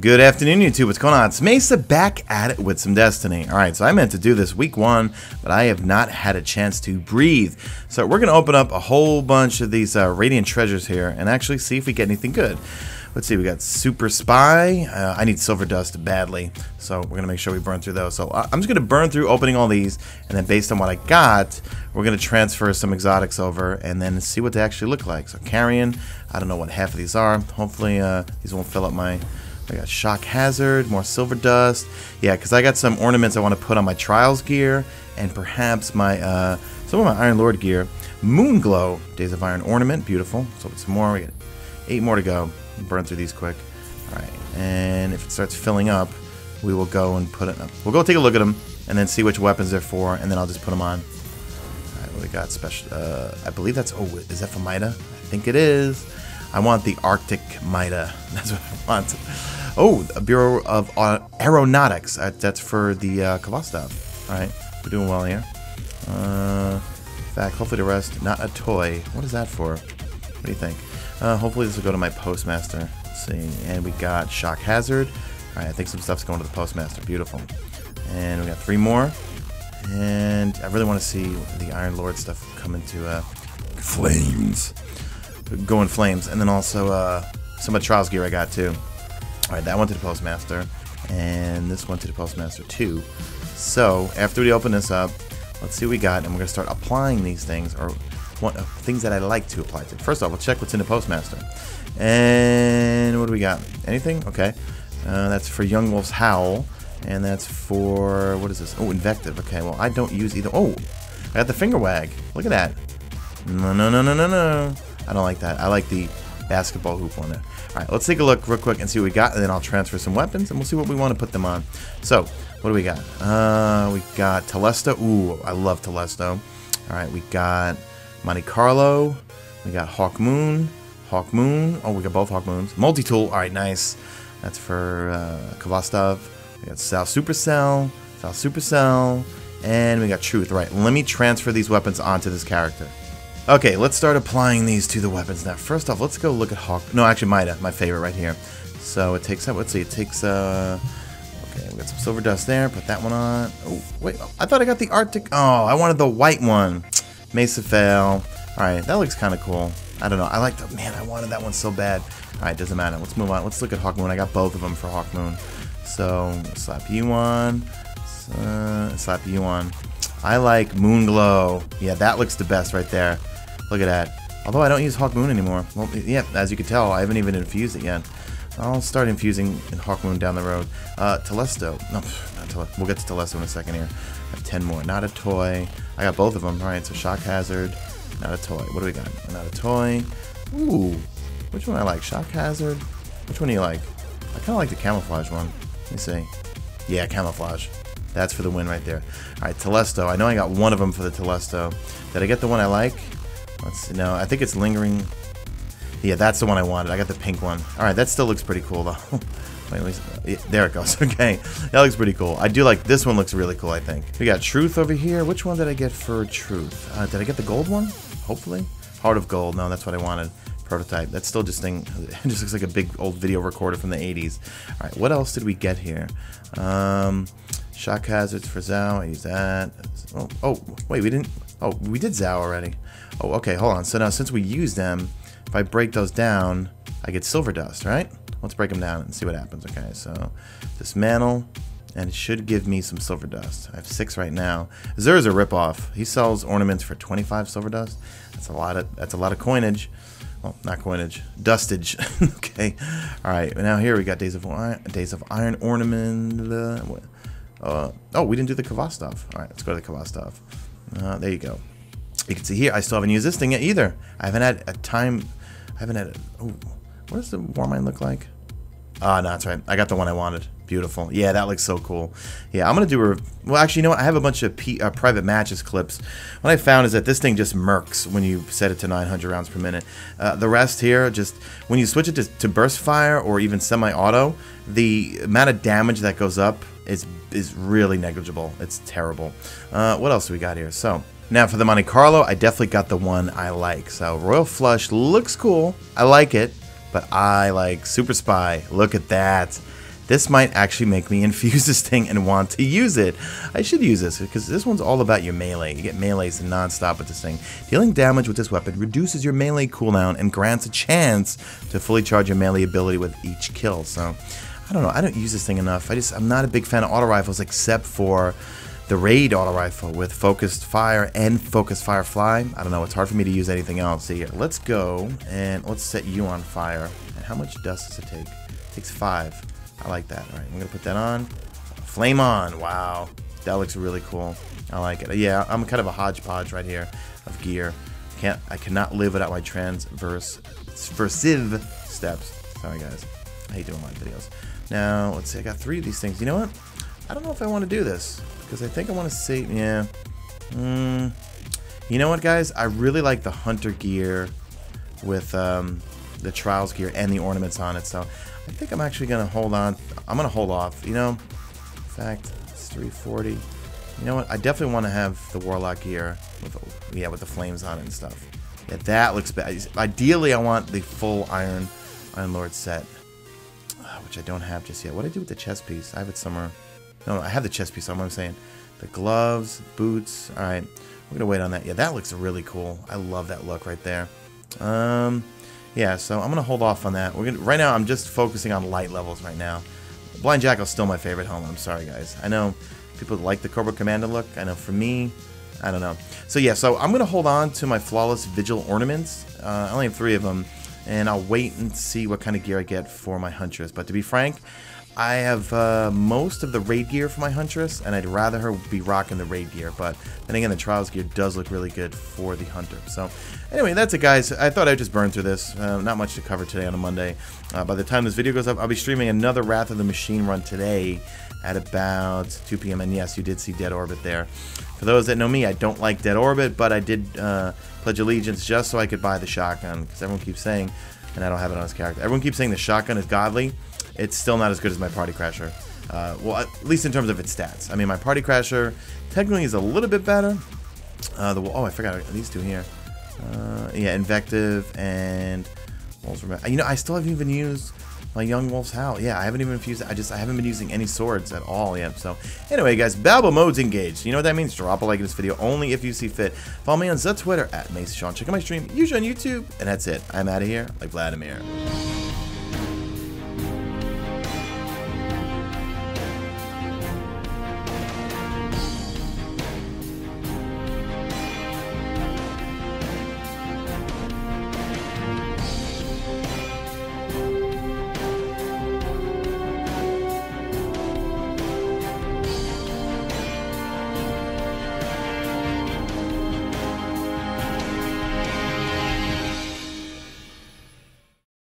Good afternoon, YouTube. What's going on? It's Mesa back at it with some Destiny. All right, so I meant to do this week one, but I have not had a chance to breathe. So we're going to open up a whole bunch of these uh, Radiant Treasures here and actually see if we get anything good. Let's see, we got Super Spy. Uh, I need Silver Dust badly, so we're going to make sure we burn through those. So uh, I'm just going to burn through opening all these, and then based on what I got, we're going to transfer some exotics over and then see what they actually look like. So Carrion, I don't know what half of these are. Hopefully uh, these won't fill up my I got Shock Hazard, more Silver Dust. Yeah, because I got some ornaments I want to put on my Trials gear, and perhaps my uh, some of my Iron Lord gear. Moon Glow, Days of Iron Ornament, beautiful. So it's more, we got eight more to go. Burn through these quick. All right, and if it starts filling up, we will go and put it up. We'll go take a look at them, and then see which weapons they're for, and then I'll just put them on. All right, we got special? Uh, I believe that's, oh, is that for Mida? I think it is. I want the Arctic Mida. That's what I want. Oh, Bureau of Aeronautics. That's for the uh, Khvostov. All right, we're doing well here. Uh, fact, hopefully the rest, not a toy. What is that for? What do you think? Uh, hopefully this will go to my postmaster. Let's see, and we got Shock Hazard. All right, I think some stuff's going to the postmaster. Beautiful. And we got three more. And I really want to see the Iron Lord stuff come into uh, flames. Go in flames. And then also uh, some of the Trials gear I got too. Alright, that went to the postmaster, and this went to the postmaster too. So, after we open this up, let's see what we got, and we're going to start applying these things, or what, uh, things that I like to apply to. First off, we'll check what's in the postmaster. And what do we got? Anything? Okay. Uh, that's for Young Wolf's Howl, and that's for, what is this? Oh, Invective. Okay, well, I don't use either. Oh, I got the Finger Wag. Look at that. No, no, no, no, no, no. I don't like that. I like the basketball hoop on there. All right, let's take a look real quick and see what we got, and then I'll transfer some weapons, and we'll see what we want to put them on. So, what do we got? Uh, we got Telesto. Ooh, I love Telesto. All right, we got Monte Carlo. We got Hawk Moon. Hawk Moon. Oh, we got both Hawk Moons. Multi-tool. All right, nice. That's for uh, Khvostov. We got Zhalo Supercell. Zhalo Supercell. And we got Truth. Right, let me transfer these weapons onto this character. Okay, let's start applying these to the weapons now. First off, let's go look at Hawk. No, actually, Mida, my favorite right here. So it takes, let's see, it takes, uh, okay, we got some silver dust there. Put that one on. Oh, wait, I thought I got the Arctic. Oh, I wanted the white one. Mesa fail. All right, that looks kind of cool. I don't know. I like the, man, I wanted that one so bad. All right, doesn't matter. Let's move on. Let's look at Hawk Moon. I got both of them for Hawk Moon. So, slap you on. Uh, slap you on. I like Moon Glow. Yeah, that looks the best right there. Look at that. Although I don't use Hawk Moon anymore. Well, yeah, as you can tell, I haven't even infused it yet. I'll start infusing in Hawk Moon down the road. Uh, Telesto. No, not Telesto. We'll get to Telesto in a second here. I have 10 more. Not a toy. I got both of them. Alright, so Shock Hazard. Not a toy. What do we got? Not a toy. Ooh. Which one I like? Shock Hazard? Which one do you like? I kind of like the Camouflage one. Let me see. Yeah, Camouflage. That's for the win right there. Alright, Telesto. I know I got one of them for the Telesto. Did I get the one I like? Let's see. No, I think it's lingering. Yeah, that's the one I wanted. I got the pink one. All right, that still looks pretty cool though. Wait, there it goes. Okay, that looks pretty cool. I do like this one. Looks really cool. I think we got Truth over here. Which one did I get for Truth? Uh, did I get the gold one? Hopefully, Heart of Gold. No, that's what I wanted. Prototype. That's still just thing. It just looks like a big old video recorder from the 80s. All right, what else did we get here? Um, shock hazards for Zhalo. I use that. Oh, oh, wait, we didn't. Oh, we did Zhalo already. Oh, okay, hold on. So now since we use them, if I break those down, I get silver dust, right? Let's break them down and see what happens. Okay, so dismantle, and it should give me some silver dust. I have six right now. Xur is a ripoff. He sells ornaments for 25 silver dust. That's a lot of that's a lot of coinage. Well, not coinage, dustage. okay, all right. Now here we got days of iron, days of iron ornament. Uh, oh, we didn't do the Khvostov. All right, let's go to the Khvostov. Uh, there you go. You can see here, I still haven't used this thing yet either. I haven't had a time, I haven't had, a, oh, what does the Warmind look like? Ah, no, that's right. I got the one I wanted. Beautiful. Yeah, that looks so cool. Yeah, I'm going to do a... Well, actually, you know what? I have a bunch of P, uh, private matches clips. What I found is that this thing just mercs when you set it to 900 rounds per minute. Uh, the rest here, just... When you switch it to, to burst fire or even semi-auto, the amount of damage that goes up is, is really negligible. It's terrible. Uh, what else do we got here? So... Now for the Monte Carlo, I definitely got the one I like. So Royal Flush looks cool. I like it, but I like Super Spy. Look at that. this might actually make me infuse this thing and want to use it. I should use this because this one's all about your melee. You get melees non-stop with this thing. Dealing damage with this weapon reduces your melee cooldown and grants a chance to fully charge your melee ability with each kill. So, I don't know. I don't use this thing enough. I just I'm not a big fan of auto rifles except for the raid auto rifle with focused fire and focused firefly. I don't know. It's hard for me to use anything else. So here, let's go and let's set you on fire. And how much dust does it take? It takes five. I like that. All right, I'm gonna put that on. Flame on. Wow, that looks really cool. I like it. Yeah, I'm kind of a hodgepodge right here of gear. Can't I cannot live without my transverse versive steps. Sorry guys, I hate doing live videos. Now let's see. I got three of these things. You know what? I don't know if I want to do this because I think I want to see. Yeah. Mm, you know what, guys? I really like the hunter gear with um, the trials gear and the ornaments on it. So I think I'm actually gonna hold on. I'm gonna hold off. You know, in fact, it's 340. You know what? I definitely want to have the warlock gear with yeah with the flames on it and stuff. Yeah, that looks bad. Ideally, I want the full Iron Iron Lord set, which I don't have just yet. What do I do with the chest piece? I have it somewhere. No, I have the chest piece. what I'm saying. The gloves, boots. All right, we're gonna wait on that. Yeah, that looks really cool. I love that look right there. Um, yeah, so I'm gonna hold off on that. We're gonna right now. I'm just focusing on light levels right now. Blind Jackal's still my favorite helmet. I'm sorry, guys. I know people like the Cobra Commander look. I know for me, I don't know. So yeah, so I'm gonna hold on to my flawless vigil ornaments. Uh, I only have three of them, and I'll wait and see what kind of gear I get for my huntress. But to be frank, I have uh, most of the raid gear for my Huntress, and I'd rather her be rocking the raid gear. But then again, the Trials gear does look really good for the Hunter. So anyway, that's it, guys. I thought I'd just burn through this. Uh, not much to cover today on a Monday. Uh, by the time this video goes up, I'll be streaming another Wrath of the Machine run today at about 2 p.m. And yes, you did see Dead Orbit there. For those that know me, I don't like Dead Orbit, but I did uh, pledge allegiance just so I could buy the shotgun, because everyone keeps saying, and I don't have it on his character, everyone keeps saying the shotgun is godly it's still not as good as my Party Crasher. Uh, well, at least in terms of its stats. I mean, my Party Crasher technically is a little bit better. Uh, the oh, I forgot these two here. Uh, yeah, Invective and. You know, I still haven't even used my Young Wolf's Howl. Yeah, I haven't even infused. I just I haven't been using any swords at all yet. So anyway, guys, Babel mode's engaged. You know what that means? Drop a like in this video only if you see fit. Follow me on the Twitter at MesaSean. Check out my stream, usually on YouTube, and that's it. I'm out of here, like Vladimir.